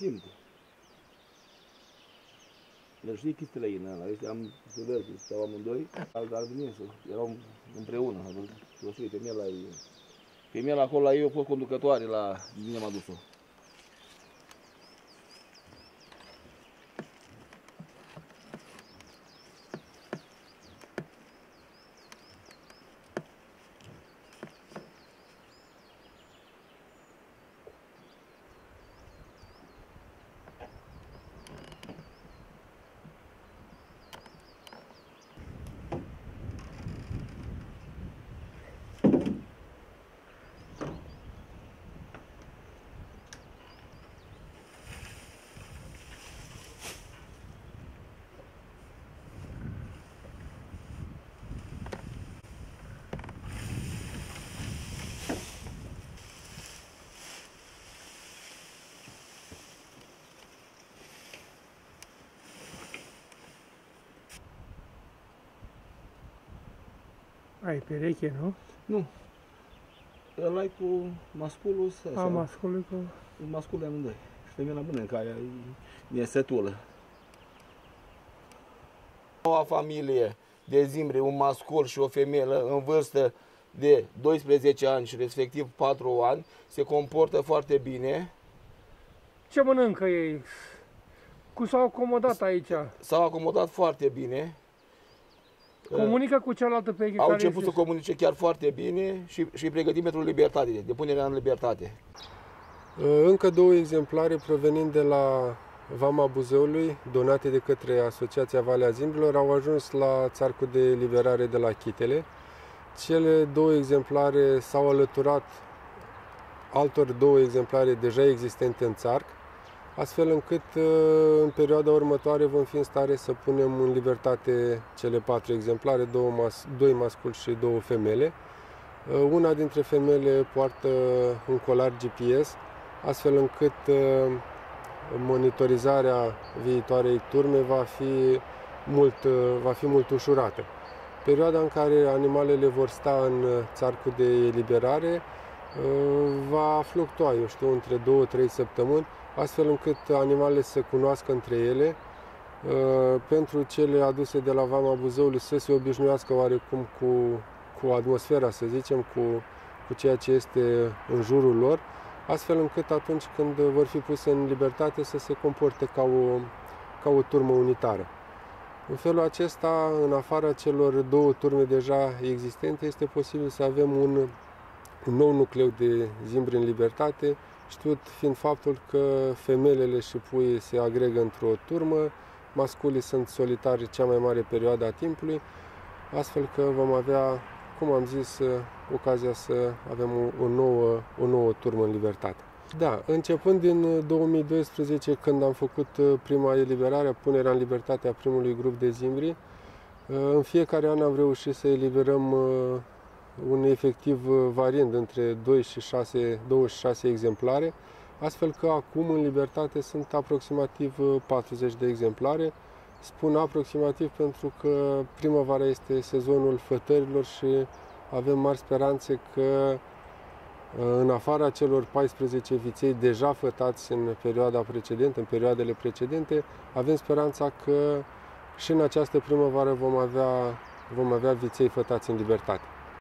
Se simte. Dar știi chestiile în ăla, ăștia am văzut, stau amândoi, al ar veni să erau împreună, am văzut, o să pe la ei. Pe mine acolo la ei au fost conducătoare la din am adus-o. Ai pereche, nu? Nu. Ăla cu masculul ăsta. A, masculul cu... Masculul amândoi. Și femeia bună, care e setulă. Noua familie de zimbre, un mascul și o femeie în vârstă de 12 ani și respectiv 4 ani, se comportă foarte bine. Ce mănâncă ei? Cum s-au acomodat aici? S-au acomodat foarte bine. Comunică cu cealaltă pereche Au care început este... să comunice chiar foarte bine și, și pregătim pentru libertate, de punerea în libertate. Încă două exemplare provenind de la Vama Buzăului, donate de către Asociația Valea Zimbilor, au ajuns la țarcul de liberare de la Chitele. Cele două exemplare s-au alăturat altor două exemplare deja existente în țarc, astfel încât în perioada următoare vom fi în stare să punem în libertate cele patru exemplare, două mas- doi masculi și două femele. Una dintre femele poartă un colar GPS, astfel încât monitorizarea viitoarei turme va fi mult, va fi mult ușurată. Perioada în care animalele vor sta în țarcul de eliberare va fluctua, eu știu, între 2-3 săptămâni, astfel încât animalele să cunoască între ele, pentru cele aduse de la Vama Buzăului să se obișnuiască oarecum cu, cu atmosfera, să zicem, cu, cu ceea ce este în jurul lor, astfel încât atunci când vor fi puse în libertate să se comporte ca o, ca o turmă unitară. În felul acesta, în afara celor două turme deja existente, este posibil să avem un, un nou nucleu de zimbri în libertate, știut fiind faptul că femelele și puii se agregă într-o turmă, masculii sunt solitari cea mai mare perioadă a timpului, astfel că vom avea, cum am zis, ocazia să avem o, o, nouă, o nouă turmă în libertate. Da, începând din 2012, când am făcut prima eliberare, punerea în libertate a primului grup de zimbri, în fiecare an am reușit să eliberăm un efectiv variind între 2 și 6, 26 exemplare, astfel că acum în libertate sunt aproximativ 40 de exemplare. Spun aproximativ pentru că primăvara este sezonul fătărilor și avem mari speranțe că în afara celor 14 viței deja fătați în perioada precedentă, în perioadele precedente, avem speranța că și în această primăvară vom avea, vom avea viței fătați în libertate.